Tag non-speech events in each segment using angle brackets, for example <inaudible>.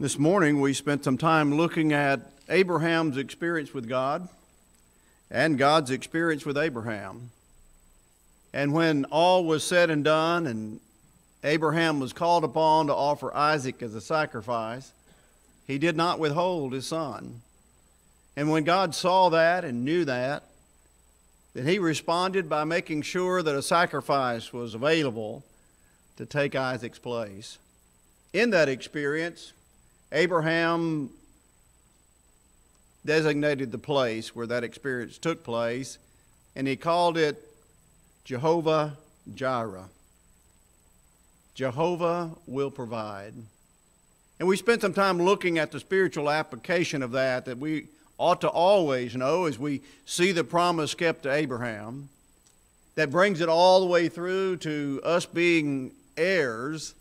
This morning we spent some time looking at Abraham's experience with God and God's experience with Abraham. And when all was said and done, and Abraham was called upon to offer Isaac as a sacrifice, he did not withhold his son. And when God saw that and knew that, then he responded by making sure that a sacrifice was available to take Isaac's place. In that experience, Abraham designated the place where that experience took place, and he called it Jehovah Jireh. Jehovah will provide. And we spent some time looking at the spiritual application of that that we ought to always know as we see the promise kept to Abraham that brings it all the way through to us being heirs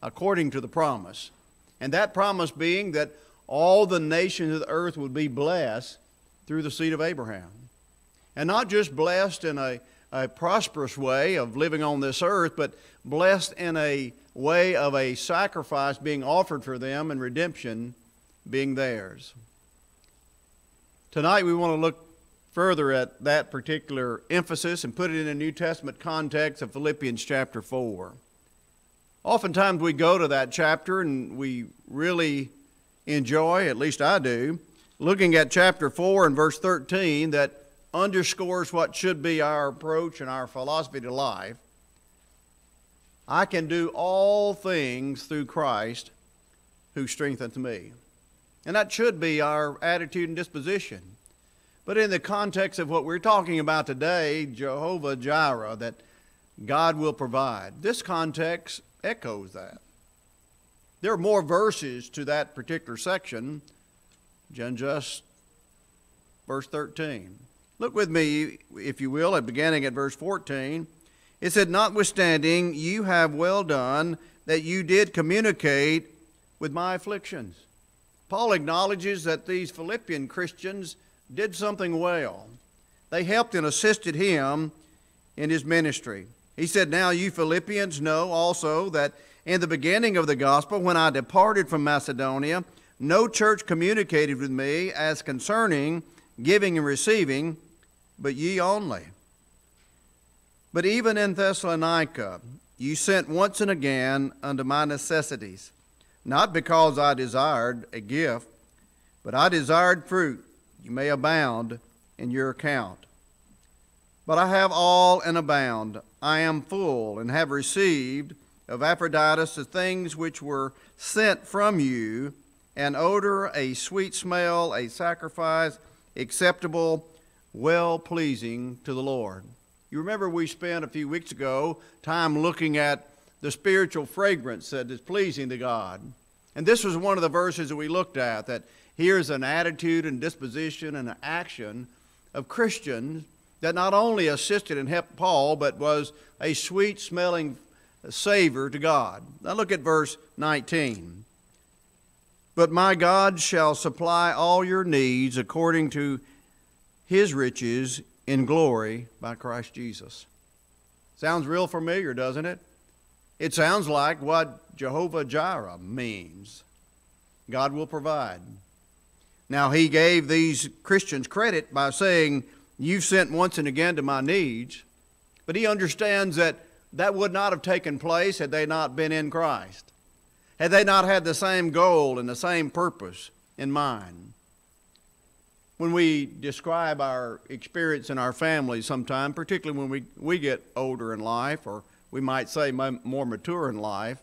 according to the promise. And that promise being that all the nations of the earth would be blessed through the seed of Abraham. And not just blessed in a, a prosperous way of living on this earth, but blessed in a way of a sacrifice being offered for them and redemption being theirs. Tonight we want to look further at that particular emphasis and put it in a New Testament context of Philippians chapter 4. Oftentimes we go to that chapter and we really enjoy, at least I do, looking at chapter 4 and verse 13 that underscores what should be our approach and our philosophy to life. I can do all things through Christ who strengthens me. And that should be our attitude and disposition. But in the context of what we're talking about today, Jehovah Jireh, that God will provide, this context echoes that. There are more verses to that particular section than just verse 13. Look with me, if you will, at beginning at verse 14. It said, Notwithstanding, you have well done that you did communicate with my afflictions. Paul acknowledges that these Philippian Christians did something well. They helped and assisted him in his ministry. He said, Now you Philippians know also that in the beginning of the gospel, when I departed from Macedonia, no church communicated with me as concerning giving and receiving, but ye only. But even in Thessalonica, you sent once and again unto my necessities, not because I desired a gift, but I desired fruit, you may abound in your account. But I have all and abound. I am full and have received of Epaphroditus the things which were sent from you an odor, a sweet smell, a sacrifice acceptable, well pleasing to the Lord. You remember we spent a few weeks ago time looking at the spiritual fragrance that is pleasing to God. And this was one of the verses that we looked at that here's an attitude and disposition and an action of Christians that not only assisted and helped Paul, but was a sweet smelling savor to God. Now look at verse 19. But my God shall supply all your needs according to his riches in glory by Christ Jesus. Sounds real familiar, doesn't it? It sounds like what Jehovah Jireh means God will provide. Now, he gave these Christians credit by saying, You've sent once and again to my needs. But he understands that that would not have taken place had they not been in Christ, had they not had the same goal and the same purpose in mind. When we describe our experience in our family sometime, particularly when we, we get older in life, or we might say more mature in life,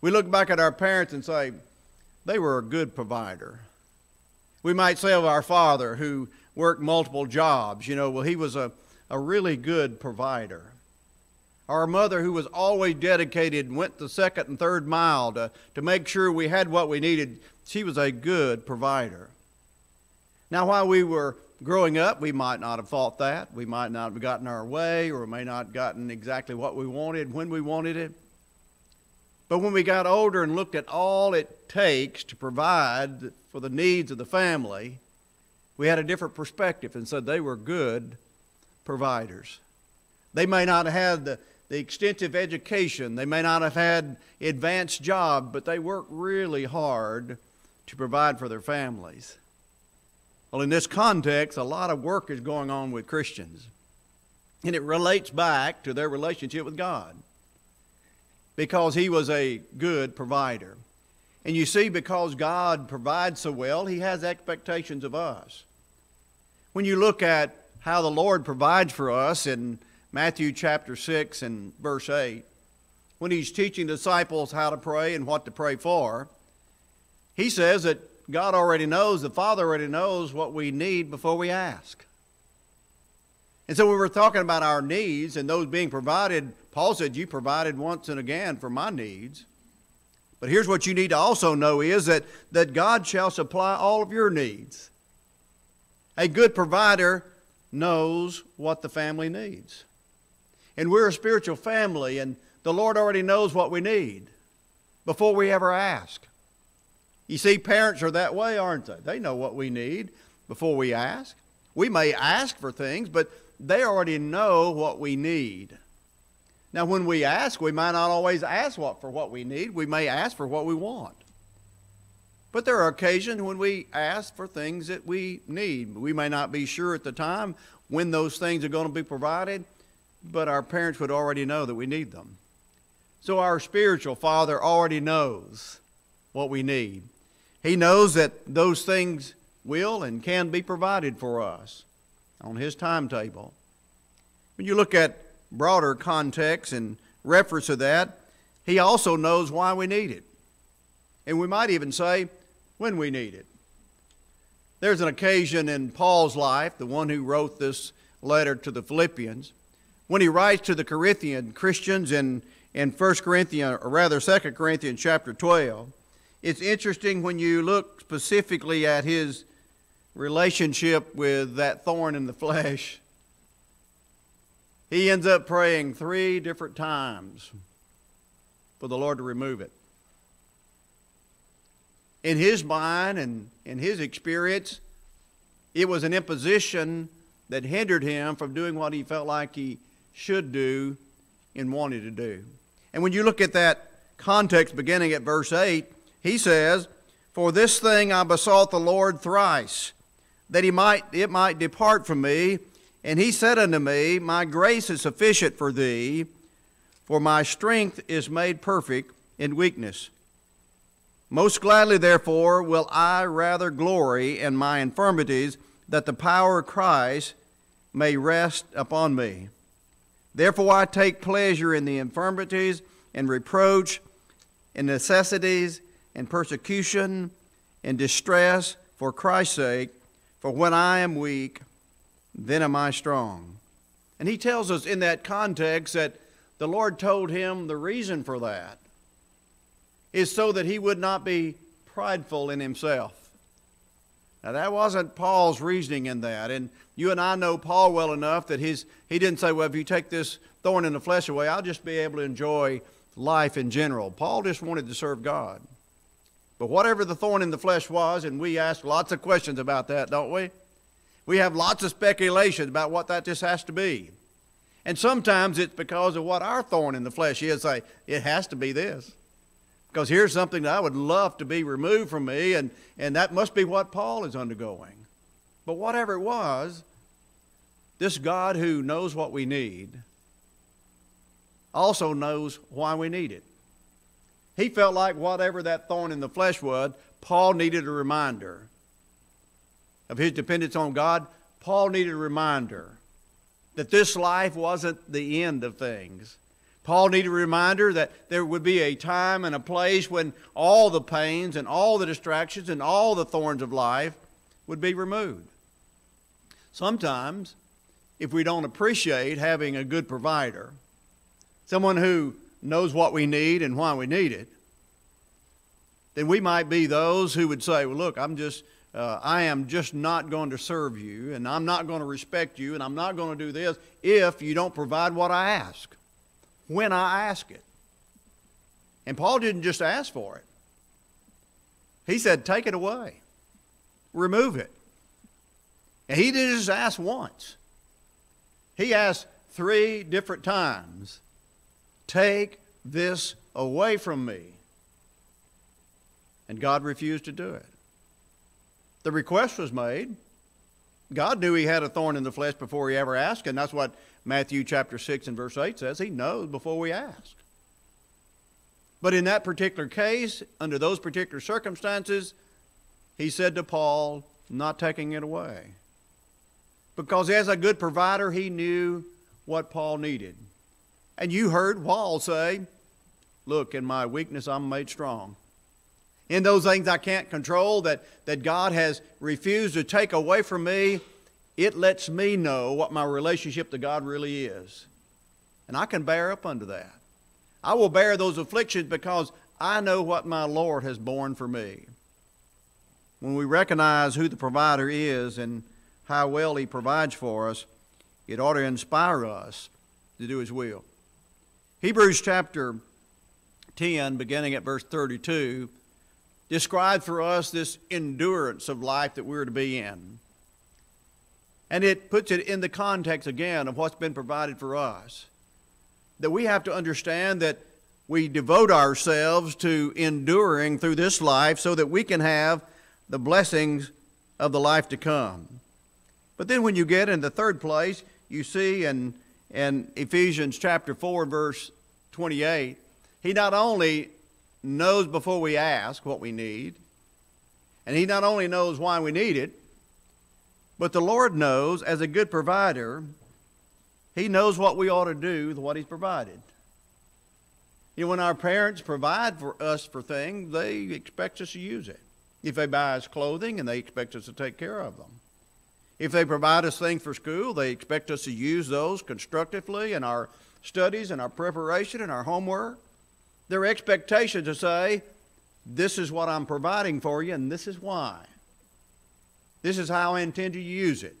we look back at our parents and say, they were a good provider. We might say of our father who worked multiple jobs. You know, well, he was a, a really good provider. Our mother, who was always dedicated went the second and third mile to, to make sure we had what we needed, she was a good provider. Now, while we were growing up, we might not have thought that. We might not have gotten our way, or may not have gotten exactly what we wanted when we wanted it. But when we got older and looked at all it takes to provide for the needs of the family, we had a different perspective and said they were good providers. They may not have had the, the extensive education. They may not have had advanced job, but they work really hard to provide for their families. Well, in this context, a lot of work is going on with Christians. And it relates back to their relationship with God because He was a good provider. And you see, because God provides so well, He has expectations of us. When you look at how the Lord provides for us in Matthew chapter 6 and verse 8, when He's teaching disciples how to pray and what to pray for, He says that God already knows, the Father already knows what we need before we ask. And so when we're talking about our needs and those being provided, Paul said, You provided once and again for my needs. But here's what you need to also know is that, that God shall supply all of your needs. A good provider knows what the family needs. And we're a spiritual family, and the Lord already knows what we need before we ever ask. You see, parents are that way, aren't they? They know what we need before we ask. We may ask for things, but they already know what we need. Now, when we ask, we might not always ask what, for what we need. We may ask for what we want. But there are occasions when we ask for things that we need. We may not be sure at the time when those things are going to be provided, but our parents would already know that we need them. So our spiritual father already knows what we need. He knows that those things will and can be provided for us on His timetable. When you look at broader context and reference to that, He also knows why we need it. And we might even say when we need it. There's an occasion in Paul's life, the one who wrote this letter to the Philippians, when he writes to the Corinthian Christians in, in 1 Corinthians, or rather 2 Corinthians chapter 12, it's interesting when you look specifically at his relationship with that thorn in the flesh. He ends up praying three different times for the Lord to remove it. In his mind and in his experience, it was an imposition that hindered him from doing what he felt like he should do and wanted to do. And when you look at that context beginning at verse 8, he says, For this thing I besought the Lord thrice, that he might it might depart from me. And he said unto me, My grace is sufficient for thee, for my strength is made perfect in weakness. Most gladly, therefore, will I rather glory in my infirmities, that the power of Christ may rest upon me. Therefore, I take pleasure in the infirmities and reproach, in necessities and persecution and distress for Christ's sake, for when I am weak, then am I strong. And he tells us in that context that the Lord told him the reason for that is so that he would not be prideful in himself. Now that wasn't Paul's reasoning in that, and you and I know Paul well enough that his he didn't say, "Well, if you take this thorn in the flesh away, I'll just be able to enjoy life in general." Paul just wanted to serve God. But whatever the thorn in the flesh was, and we ask lots of questions about that, don't we? We have lots of speculations about what that just has to be. And sometimes it's because of what our thorn in the flesh is. Say, it has to be this. Because here's something that I would love to be removed from me, and, and that must be what Paul is undergoing. But whatever it was, this God who knows what we need also knows why we need it. He felt like whatever that thorn in the flesh was, Paul needed a reminder of his dependence on God. Paul needed a reminder that this life wasn't the end of things. Paul needed a reminder that there would be a time and a place when all the pains and all the distractions and all the thorns of life would be removed. Sometimes, if we don't appreciate having a good provider, someone who knows what we need and why we need it, then we might be those who would say, well, look, I'm just, uh, I am just not going to serve you, and I'm not going to respect you, and I'm not going to do this if you don't provide what I ask when I ask it. And Paul didn't just ask for it, he said, take it away, remove it. And he didn't just ask once, he asked three different times Take this away from me. And God refused to do it. The request was made. God knew he had a thorn in the flesh before he ever asked, and that's what Matthew chapter 6 and verse 8 says. He knows before we ask. But in that particular case, under those particular circumstances, he said to Paul, not taking it away. Because as a good provider, he knew what Paul needed. And you heard Paul say, Look, in my weakness, I'm made strong. In those things I can't control that, that God has refused to take away from me, it lets me know what my relationship to God really is. And I can bear up under that. I will bear those afflictions because I know what my Lord has borne for me. When we recognize who the provider is and how well he provides for us, it ought to inspire us to do his will. Hebrews chapter 10, beginning at verse 32, describes for us this endurance of life that we're to be in. And it puts it in the context again of what's been provided for us that we have to understand that we devote ourselves to enduring through this life so that we can have the blessings of the life to come. But then when you get in the third place, you see in, in Ephesians chapter 4, verse 28, he not only knows before we ask what we need, and he not only knows why we need it, but the Lord knows as a good provider he knows what we ought to do with what He's provided. You know, when our parents provide for us for things, they expect us to use it. If they buy us clothing and they expect us to take care of them. If they provide us things for school, they expect us to use those constructively in our studies and our preparation and our homework. Their expectation to say, this is what I'm providing for you and this is why. This is how I intend to use it.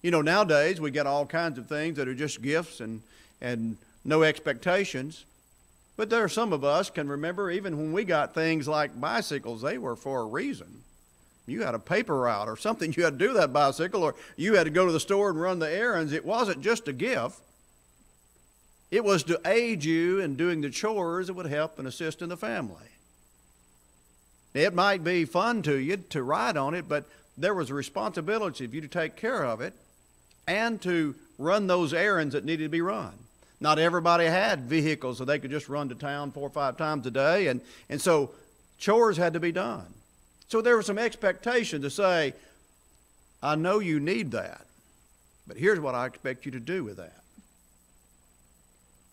You know, nowadays we get all kinds of things that are just gifts and, and no expectations. But there are some of us can remember even when we got things like bicycles, they were for a reason. You had a paper route or something <laughs> you had to do that bicycle, or you had to go to the store and run the errands. It wasn't just a gift. It was to aid you in doing the chores that would help and assist in the family. It might be fun to you to ride on it, but there was a responsibility of you to take care of it and to run those errands that needed to be run. Not everybody had vehicles so they could just run to town four or five times a day, and, and so chores had to be done. So there was some expectation to say, I know you need that, but here's what I expect you to do with that.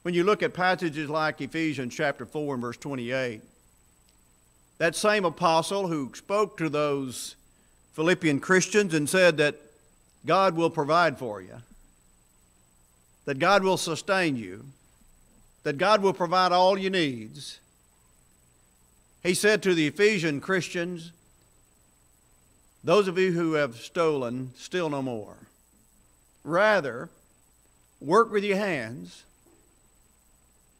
When you look at passages like Ephesians chapter 4 and verse 28, that same apostle who spoke to those Philippian Christians and said that God will provide for you, that God will sustain you, that God will provide all your needs. He said to the Ephesian Christians, Those of you who have stolen, steal no more. Rather, work with your hands.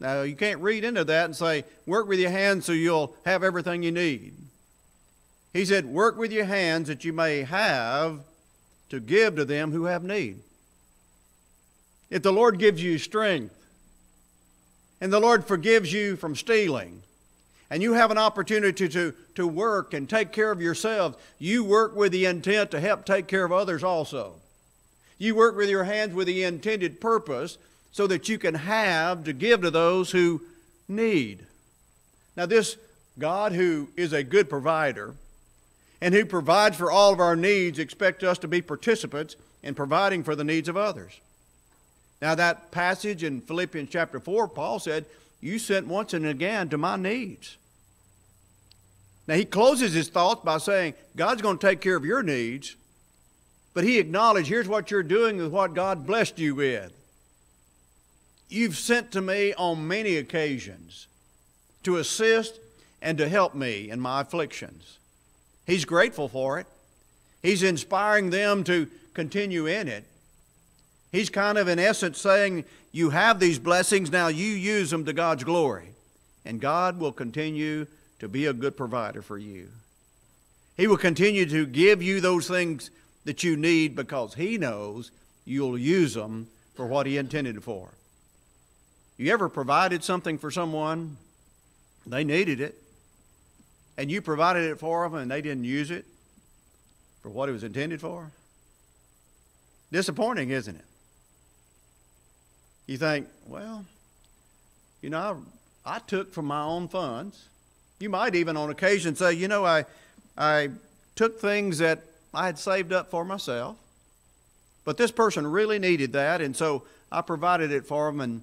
Now, you can't read into that and say, work with your hands so you'll have everything you need. He said, work with your hands that you may have to give to them who have need. If the Lord gives you strength, and the Lord forgives you from stealing, and you have an opportunity to, to work and take care of yourselves, you work with the intent to help take care of others also. You work with your hands with the intended purpose so that you can have to give to those who need. Now, this God who is a good provider, and who provides for all of our needs expect us to be participants in providing for the needs of others. Now, that passage in Philippians chapter 4, Paul said, You sent once and again to my needs. Now, he closes his thoughts by saying, God's going to take care of your needs, but he acknowledged, Here's what you're doing with what God blessed you with. You've sent to me on many occasions to assist and to help me in my afflictions. He's grateful for it. He's inspiring them to continue in it. He's kind of, in essence, saying, You have these blessings, now you use them to God's glory. And God will continue to be a good provider for you. He will continue to give you those things that you need because He knows you'll use them for what He intended for. You ever provided something for someone? They needed it. And you provided it for them and they didn't use it for what it was intended for? Disappointing, isn't it? You think, well, you know, I, I took from my own funds. You might even on occasion say, you know, I, I took things that I had saved up for myself, but this person really needed that, and so I provided it for them, and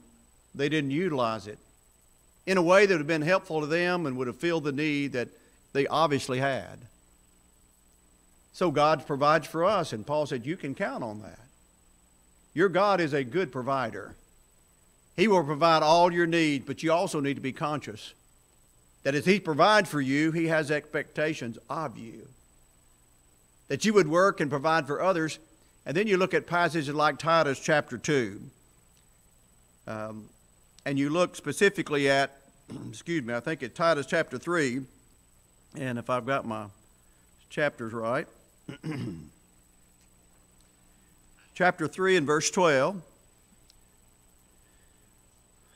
they didn't utilize it in a way that would have been helpful to them and would have filled the need that they obviously had. So God provides for us, and Paul said, You can count on that. Your God is a good provider. He will provide all your needs, but you also need to be conscious that as He provides for you, He has expectations of you. That you would work and provide for others. And then you look at passages like Titus chapter 2. Um, and you look specifically at, <clears throat> excuse me, I think it's Titus chapter 3. And if I've got my chapters right, <clears throat> chapter 3 and verse 12,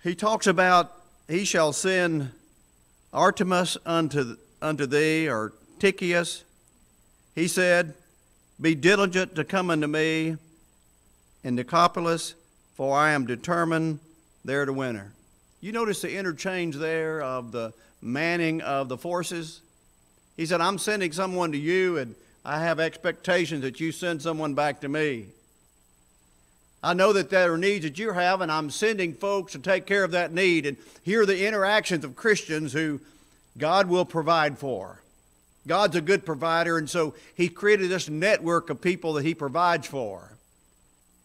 he talks about he shall send Artemas unto, unto thee, or Tychicus. He said, Be diligent to come unto me in Nicopolis, for I am determined there to winter. You notice the interchange there of the manning of the forces? He said, I'm sending someone to you, and I have expectations that you send someone back to me. I know that there are needs that you have, and I'm sending folks to take care of that need. And here are the interactions of Christians who God will provide for. God's a good provider, and so He created this network of people that He provides for.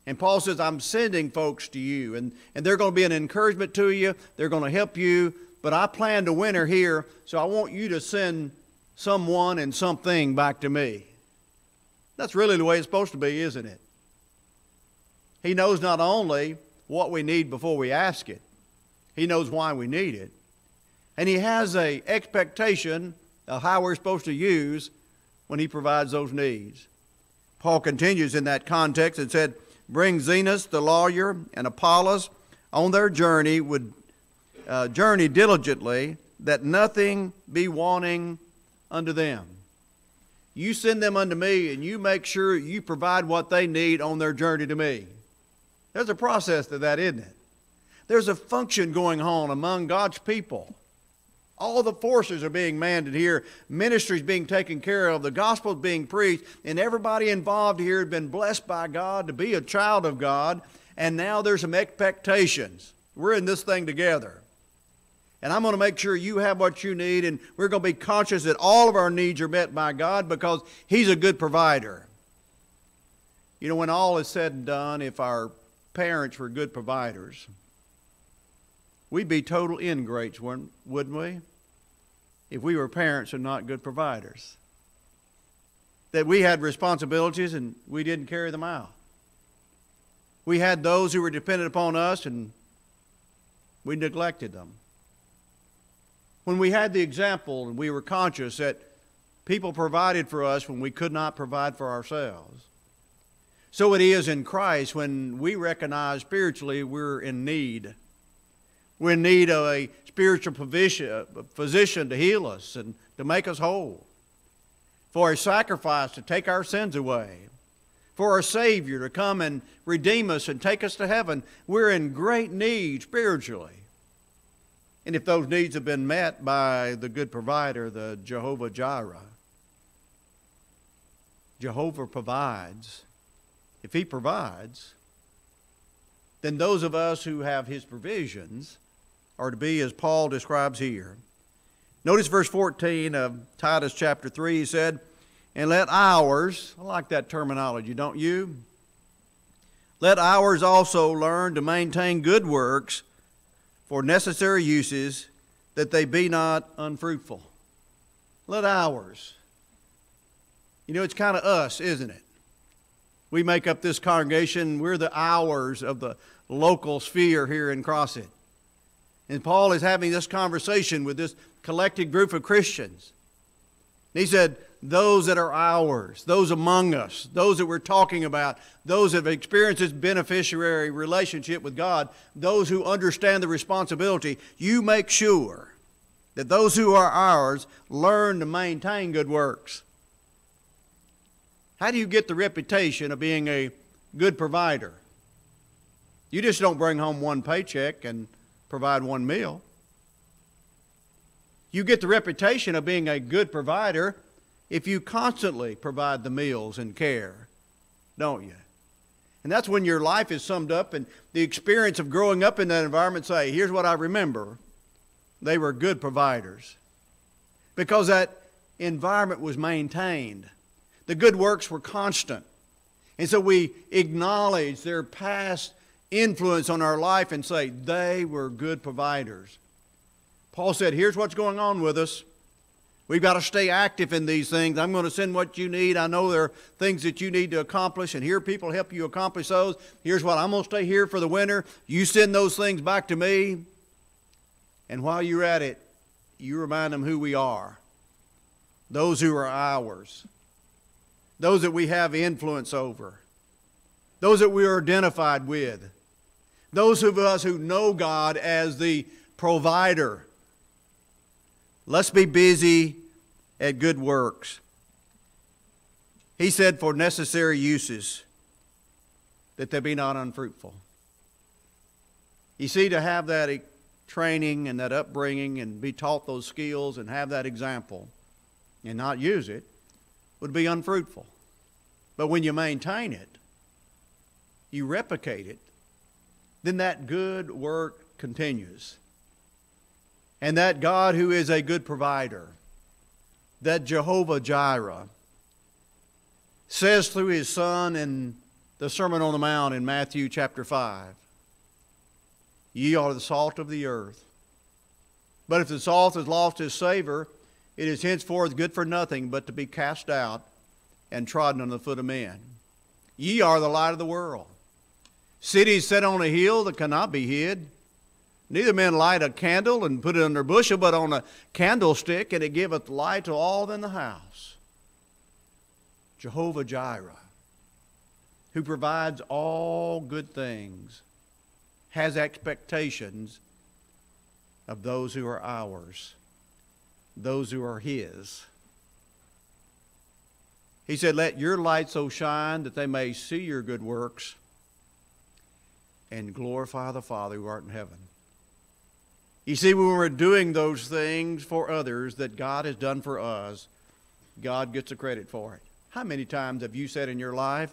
And Paul says, I'm sending folks to you, and, and they're going to be an encouragement to you. They're going to help you, but I plan to winter here, so I want you to send someone and something back to me. That's really the way it's supposed to be, isn't it? He knows not only what we need before we ask it, He knows why we need it. And He has a expectation of how we're supposed to use when He provides those needs. Paul continues in that context and said, Bring Zenas the lawyer and Apollos on their journey would uh, journey diligently, that nothing be wanting unto them. You send them unto me, and you make sure you provide what they need on their journey to me. There's a process to that, isn't it? There's a function going on among God's people. All the forces are being manded here. Ministries being taken care of. The gospel being preached. And everybody involved here has been blessed by God to be a child of God. And now there's some expectations. We're in this thing together. And I'm going to make sure you have what you need, and we're going to be conscious that all of our needs are met by God because He's a good provider. You know, when all is said and done, if our parents were good providers, we'd be total ingrates, wouldn't we? If we were parents and not good providers. That we had responsibilities and we didn't carry them out. We had those who were dependent upon us and we neglected them when we had the example and we were conscious that people provided for us when we could not provide for ourselves. So it is in Christ when we recognize spiritually we're in need. We're in need of a spiritual uh, physician to heal us and to make us whole, for a sacrifice to take our sins away, for a Savior to come and redeem us and take us to heaven. We're in great need spiritually. And if those needs have been met by the good provider, the Jehovah Jireh, Jehovah provides. If He provides, then those of us who have His provisions are to be as Paul describes here. Notice verse 14 of Titus chapter 3. He said, And let ours, I like that terminology, don't you? Let ours also learn to maintain good works for necessary uses, that they be not unfruitful. Let ours. You know, it's kind of us, isn't it? We make up this congregation. We're the ours of the local sphere here in Crossett. And Paul is having this conversation with this collected group of Christians. he said, those that are ours, those among us, those that we're talking about, those that have experienced this beneficiary relationship with God, those who understand the responsibility, you make sure that those who are ours learn to maintain good works. How do you get the reputation of being a good provider? You just don't bring home one paycheck and provide one meal. You get the reputation of being a good provider if you constantly provide the meals and care, don't you? And that's when your life is summed up and the experience of growing up in that environment say, here's what I remember. They were good providers. Because that environment was maintained. The good works were constant. And so we acknowledge their past influence on our life and say, they were good providers. Paul said, here's what's going on with us. We've got to stay active in these things. I'm going to send what you need. I know there are things that you need to accomplish, and here people help you accomplish those. Here's what I'm going to stay here for the winter. You send those things back to me. And while you're at it, you remind them who we are those who are ours, those that we have influence over, those that we are identified with, those of us who know God as the provider. Let's be busy at good works. He said, for necessary uses, that they be not unfruitful. You see, to have that training and that upbringing and be taught those skills and have that example and not use it would be unfruitful. But when you maintain it, you replicate it, then that good work continues. And that God who is a good provider, that Jehovah Jireh, says through his Son in the Sermon on the Mount in Matthew chapter 5 Ye are the salt of the earth. But if the salt has lost its savor, it is henceforth good for nothing but to be cast out and trodden under the foot of men. Ye are the light of the world. Cities set on a hill that cannot be hid. Neither men light a candle and put it under a bushel, but on a candlestick, and it giveth light to all in the house. Jehovah Jireh, who provides all good things, has expectations of those who are ours, those who are His. He said, Let your light so shine that they may see your good works and glorify the Father who art in heaven. You see, when we're doing those things for others that God has done for us, God gets the credit for it. How many times have you said in your life,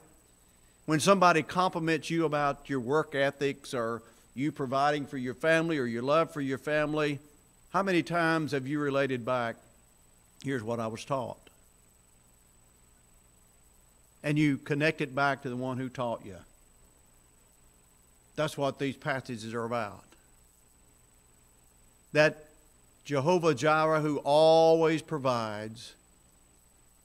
when somebody compliments you about your work ethics or you providing for your family or your love for your family, how many times have you related back, here's what I was taught? And you connect it back to the one who taught you. That's what these passages are about. That Jehovah Jireh, who always provides,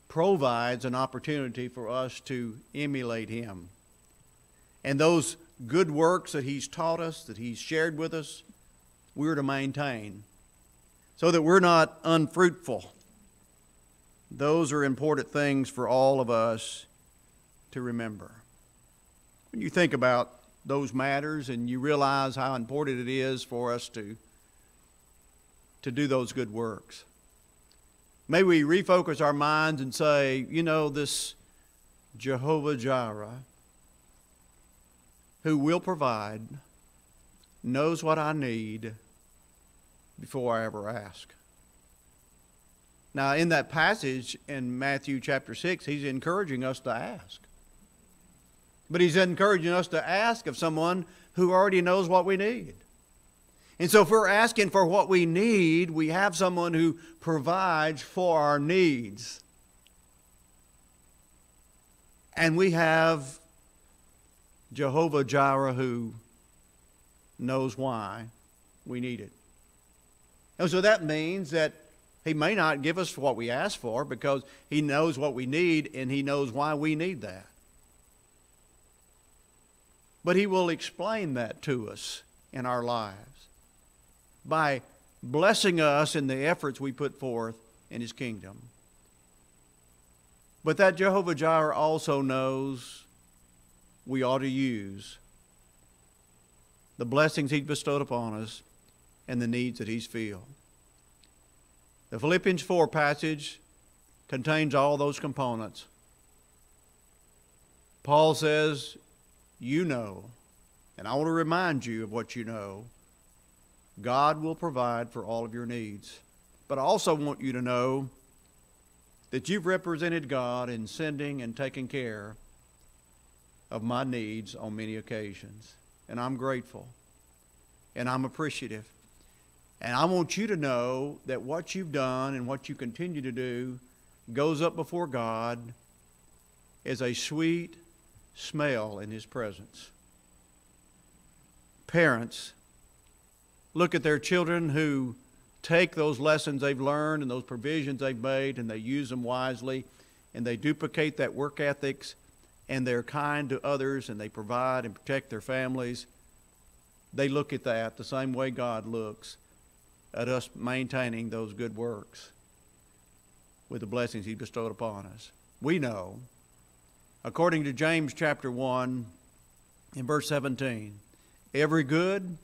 provides an opportunity for us to emulate him. And those good works that he's taught us, that he's shared with us, we're to maintain so that we're not unfruitful. Those are important things for all of us to remember. When you think about those matters and you realize how important it is for us to, to do those good works. May we refocus our minds and say, you know, this Jehovah Jireh, who will provide, knows what I need before I ever ask. Now, in that passage in Matthew chapter 6, he's encouraging us to ask. But he's encouraging us to ask of someone who already knows what we need. And so, if we're asking for what we need, we have someone who provides for our needs. And we have Jehovah Jireh who knows why we need it. And so that means that he may not give us what we ask for because he knows what we need and he knows why we need that. But He will explain that to us in our lives by blessing us in the efforts we put forth in His kingdom. But that Jehovah Jireh also knows we ought to use the blessings He's bestowed upon us and the needs that He's filled. The Philippians 4 passage contains all those components. Paul says, You know, and I want to remind you of what you know. God will provide for all of your needs. But I also want you to know that you've represented God in sending and taking care of my needs on many occasions. And I'm grateful. And I'm appreciative. And I want you to know that what you've done and what you continue to do goes up before God as a sweet smell in His presence. Parents look at their children who take those lessons they've learned and those provisions they've made and they use them wisely and they duplicate that work ethics and they're kind to others and they provide and protect their families. They look at that the same way God looks at us maintaining those good works with the blessings He bestowed upon us. We know, according to James chapter 1, in verse 17, every good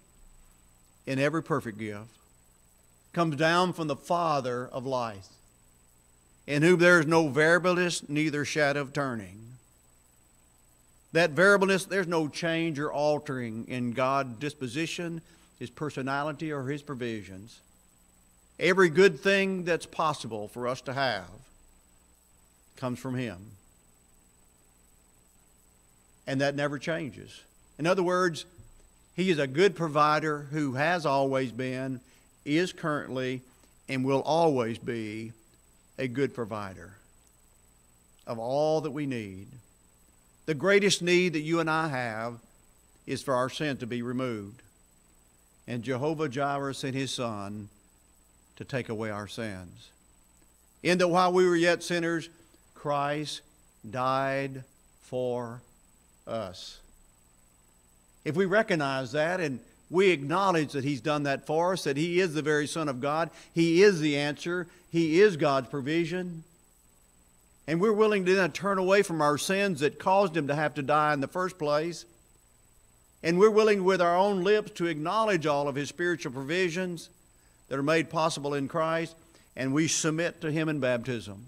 and every perfect gift comes down from the Father of life, in whom there is no variableness, neither shadow of turning. That variableness, there's no change or altering in God's disposition, His personality, or His provisions. Every good thing that's possible for us to have comes from Him. And that never changes. In other words, He is a good provider who has always been is currently, and will always be a good provider of all that we need. The greatest need that you and I have is for our sin to be removed. And Jehovah Jireh sent his Son to take away our sins. In that while we were yet sinners, Christ died for us. If we recognize that and we acknowledge that He's done that for us, that He is the very Son of God. He is the answer. He is God's provision. And we're willing to then turn away from our sins that caused Him to have to die in the first place. And we're willing with our own lips to acknowledge all of His spiritual provisions that are made possible in Christ, and we submit to Him in baptism.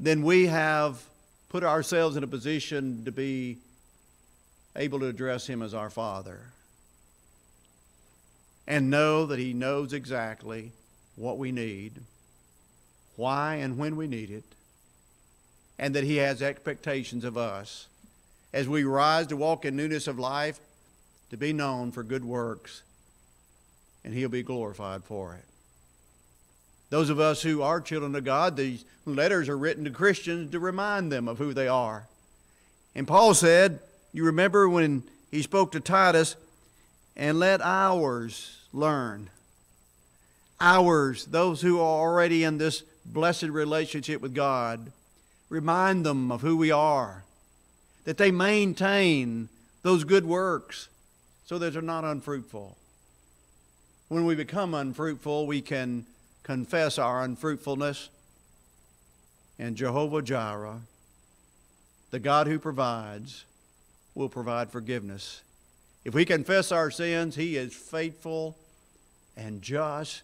Then we have put ourselves in a position to be able to address Him as our Father and know that He knows exactly what we need, why and when we need it, and that He has expectations of us as we rise to walk in newness of life to be known for good works, and He'll be glorified for it. Those of us who are children of God, these letters are written to Christians to remind them of who they are. And Paul said, you remember when he spoke to Titus, and let ours learn. Ours, those who are already in this blessed relationship with God, remind them of who we are, that they maintain those good works so that they're not unfruitful. When we become unfruitful, we can confess our unfruitfulness, and Jehovah Jireh, the God who provides, will provide forgiveness. If we confess our sins, He is faithful and just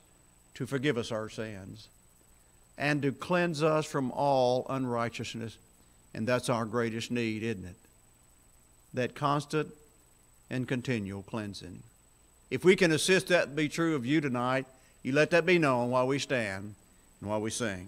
to forgive us our sins and to cleanse us from all unrighteousness. And that's our greatest need, isn't it? That constant and continual cleansing. If we can assist that be true of you tonight, you let that be known while we stand and while we sing.